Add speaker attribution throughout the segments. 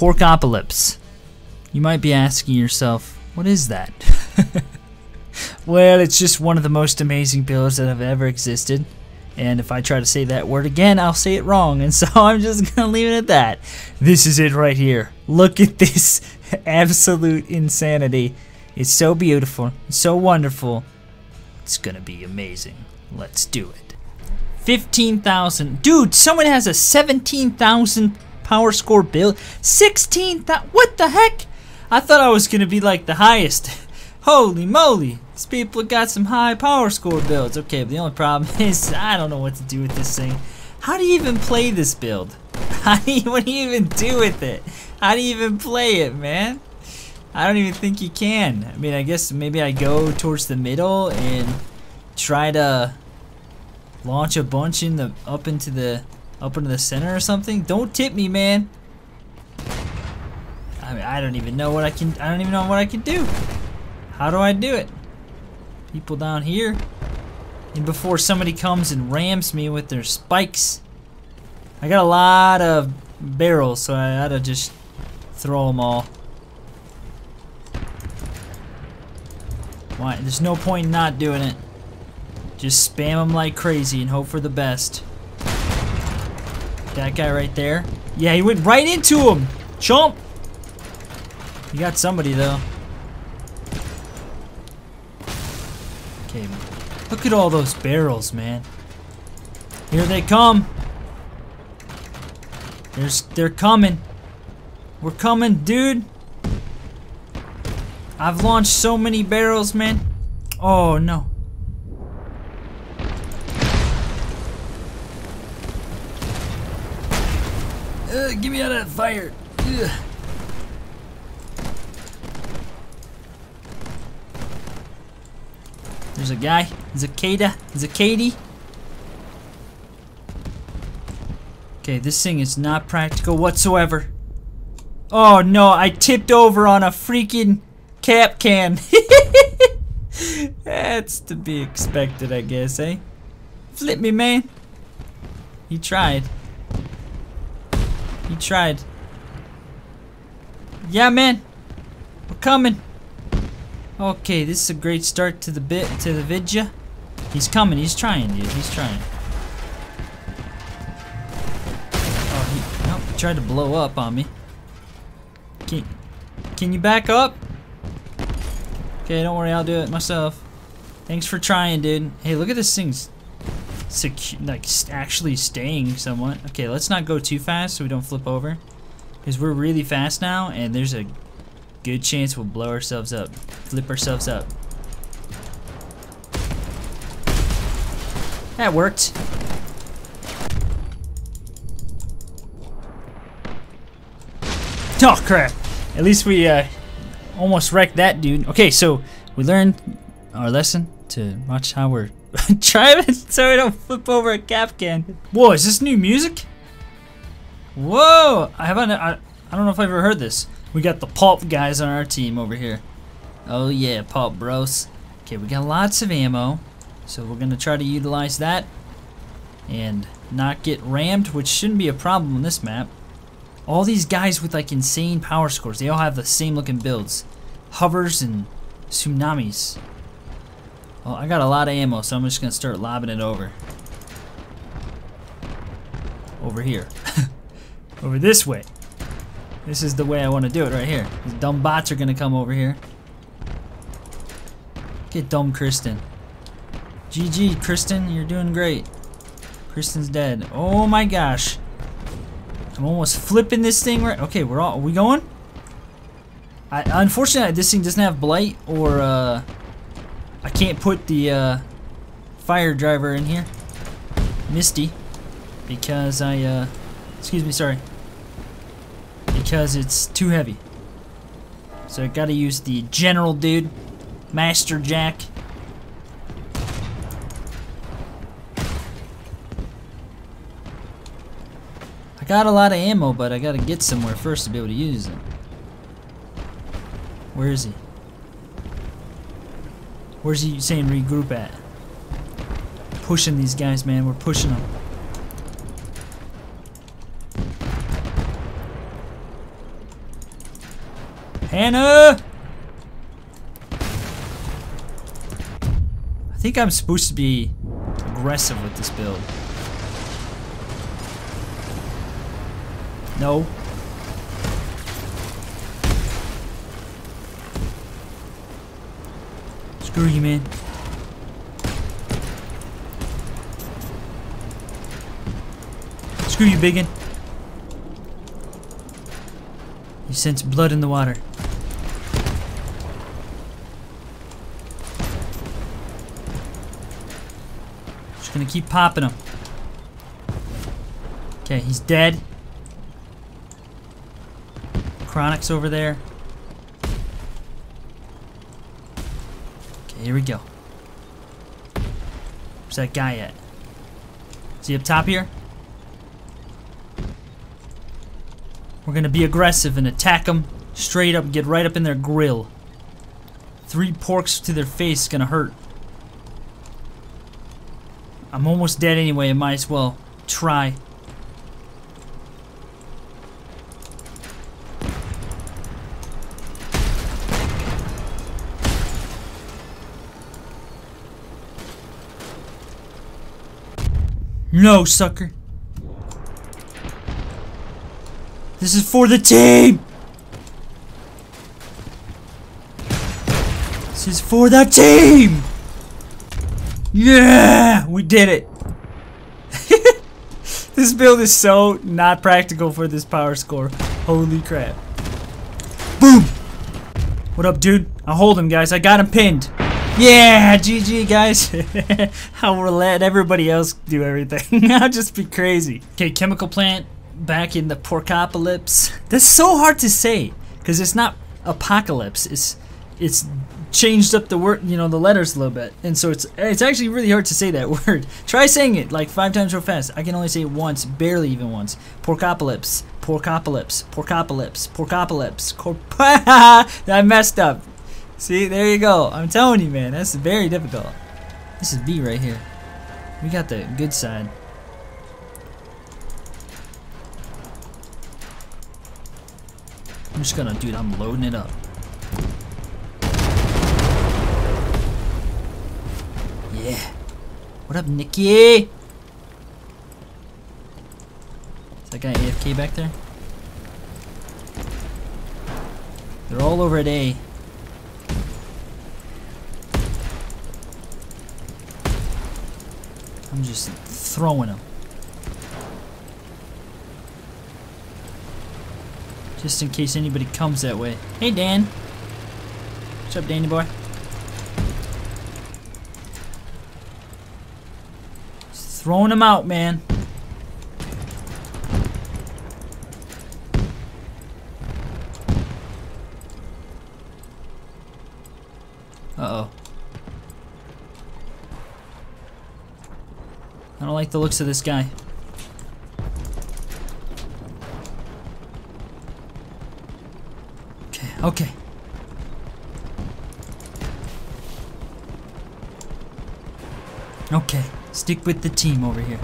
Speaker 1: Porcapalypse. You might be asking yourself, what is that? well, it's just one of the most amazing builds that have ever existed. And if I try to say that word again, I'll say it wrong. And so I'm just going to leave it at that. This is it right here. Look at this absolute insanity. It's so beautiful, so wonderful. It's going to be amazing. Let's do it. 15,000. Dude, someone has a 17,000 power score build. 16,000. What the heck? I thought I was to be like the highest. Holy moly. These people got some high power score builds. Okay, but the only problem is I don't know what to do with this thing. How do you even play this build? How do you, what do you even do with it? How do you even play it, man? I don't even think you can. I mean, I guess maybe I go towards the middle and try to launch a bunch in the up into the up into the center or something. Don't tip me, man. I mean, I don't even know what I can. I don't even know what I can do. How do I do it? People down here. And before somebody comes and rams me with their spikes. I got a lot of barrels, so I ought to just throw them all. Why? There's no point in not doing it. Just spam them like crazy and hope for the best. That guy right there. Yeah, he went right into him. Chomp. You got somebody though. Okay, look at all those barrels, man. Here they come. There's, they're coming. We're coming, dude. I've launched so many barrels, man. Oh, no. Get me out of that fire. Ugh. There's a guy. Zakada. Zakady. Okay, this thing is not practical whatsoever. Oh no, I tipped over on a freaking cap can. That's to be expected, I guess, eh? Flip me, man. He tried. He tried. Yeah, man. We're coming. Okay, this is a great start to the bit to the vidya. He's coming. He's trying, dude. He's trying. Oh, he, nope, he tried to blow up on me. Can, can you back up? Okay, don't worry. I'll do it myself. Thanks for trying, dude. Hey, look at this thing's secu like actually staying somewhat. Okay, let's not go too fast so we don't flip over. Because we're really fast now, and there's a good chance we'll blow ourselves up. Flip ourselves up. That worked. Oh crap. At least we uh, almost wrecked that dude. Okay, so we learned our lesson to watch how we're driving so we don't flip over a cap can. Whoa, is this new music? Whoa! I haven't. I, I don't know if I've ever heard this. We got the pulp guys on our team over here. Oh yeah, pulp bros. Okay, we got lots of ammo, so we're gonna try to utilize that and not get rammed, which shouldn't be a problem on this map. All these guys with like insane power scores, they all have the same looking builds. Hovers and tsunamis. Well, I got a lot of ammo, so I'm just gonna start lobbing it over. Over here. over this way. This is the way I want to do it right here. These dumb bots are gonna come over here. Get dumb Kristen. GG, Kristen, you're doing great. Kristen's dead. Oh my gosh. I'm almost flipping this thing right. Okay, we're all. Are we going? I, unfortunately, this thing doesn't have blight or uh, I can't put the uh, fire driver in here, Misty, because I. Uh, excuse me, sorry. Because it's too heavy. So I gotta use the general dude, Master Jack. I got a lot of ammo, but I gotta get somewhere first to be able to use it. Where is he? Where's he saying regroup at? Pushing these guys, man. We're pushing them. Hannah! I think I'm supposed to be aggressive with this build. No. Screw you, man. Screw you, biggin. You sense blood in the water. Just gonna keep popping him. Okay, he's dead. Chronix over there. Here we go. Where's that guy at? Is he up top here? We're gonna be aggressive and attack them straight up, get right up in their grill. Three porks to their face gonna hurt. I'm almost dead anyway, I might as well try. No, sucker. This is for the team! This is for the team! Yeah! We did it! this build is so not practical for this power score. Holy crap. Boom! What up, dude? I'll hold him, guys. I got him pinned. Yeah, GG, guys. I will let everybody else do everything. I'll just be crazy. Okay, chemical plant back in the porcapalypse. That's so hard to say because it's not apocalypse. It's it's changed up the word, you know, the letters a little bit, and so it's it's actually really hard to say that word. Try saying it like five times real fast. I can only say it once, barely even once. Porcapalypse, porcapalypse, porcapalypse, porcapalypse. Corp I messed up. See, there you go. I'm telling you, man, that's very difficult. This is B right here. We got the good side. I'm just gonna, dude, I'm loading it up. Yeah. What up, Nikki? Is that guy AFK back there? They're all over at A. I'm just throwing them. Just in case anybody comes that way. Hey, Dan. What's up, Danny boy? Just throwing them out, man. Uh-oh. I don't like the looks of this guy. Okay, okay. Okay, stick with the team over here.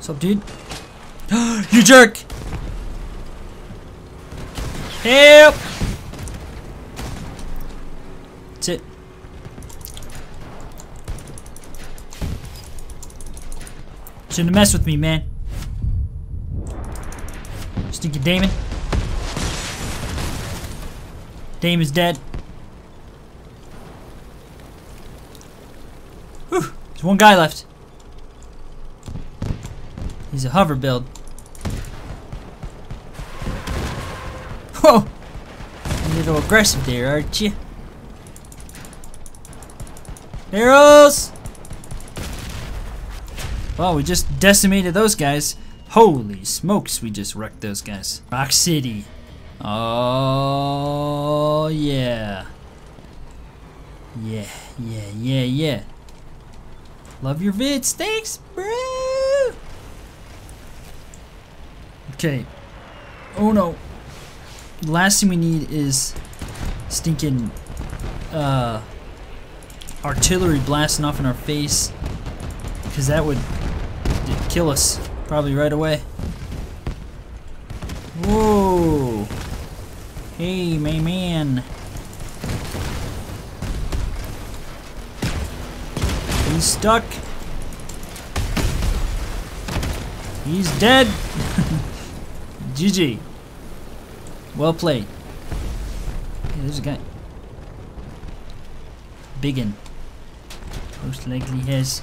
Speaker 1: What's dude? you jerk! Help! Shouldn't mess with me, man. Stinky Damon. Damon's dead. Whew. There's one guy left. He's a hover build. Whoa! A little aggressive there, aren't you? Arrows! Well, we just decimated those guys. Holy smokes, we just wrecked those guys. Rock City. Oh, yeah. Yeah, yeah, yeah, yeah. Love your vids. Thanks, bro. Okay. Oh, no. Last thing we need is stinking uh, artillery blasting off in our face. because that would kill us probably right away. Whoa! Hey, my man. He's stuck. He's dead. GG. Well played. There's a guy. Biggin. Most likely has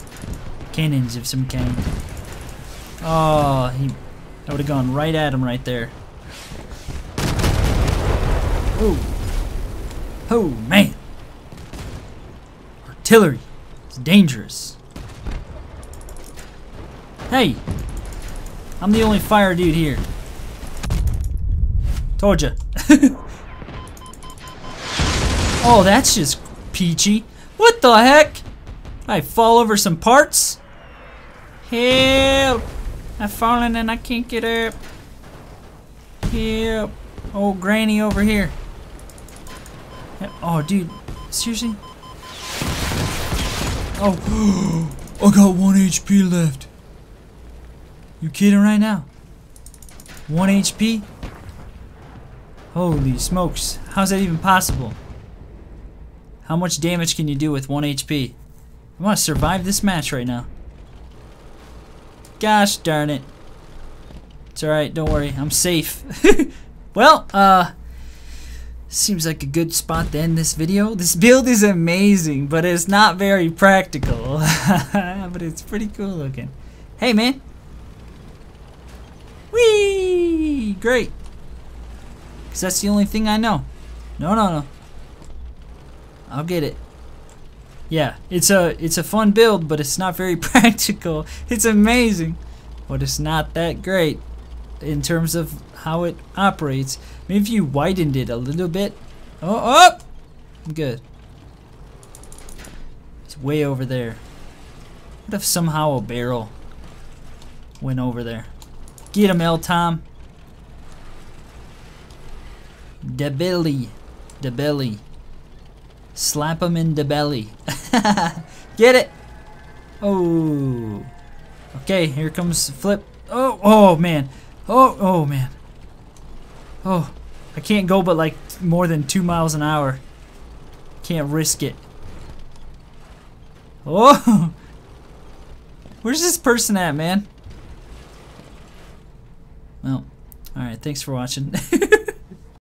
Speaker 1: cannons of some kind. Oh, he. I would have gone right at him right there. Oh. Oh, man. Artillery. It's dangerous. Hey. I'm the only fire dude here. Told ya. oh, that's just peachy. What the heck? I fall over some parts? Help! I've fallen and I can't get up. Help. Old granny over here. Oh, dude. Seriously? Oh, I got one HP left. You kidding right now? One HP? Holy smokes. How's that even possible? How much damage can you do with 1 HP? I want to survive this match right now. Gosh darn it. It's alright, don't worry. I'm safe. well, uh... Seems like a good spot to end this video. This build is amazing, but it's not very practical. but it's pretty cool looking. Hey, man. Whee! Great. Because that's the only thing I know. No, no, no. I'll get it. Yeah, it's a it's a fun build, but it's not very practical. It's amazing, but it's not that great in terms of how it operates. Maybe if you widened it a little bit. Oh, oh! I'm good. It's way over there. What if somehow a barrel went over there? Get him, L Tom. The belly. The belly. Slap him in the belly. Get it! Oh. Okay, here comes flip. Oh, oh man. Oh, oh man. Oh, I can't go but like more than two miles an hour. Can't risk it. Oh! Where's this person at, man? Well, alright, thanks for watching.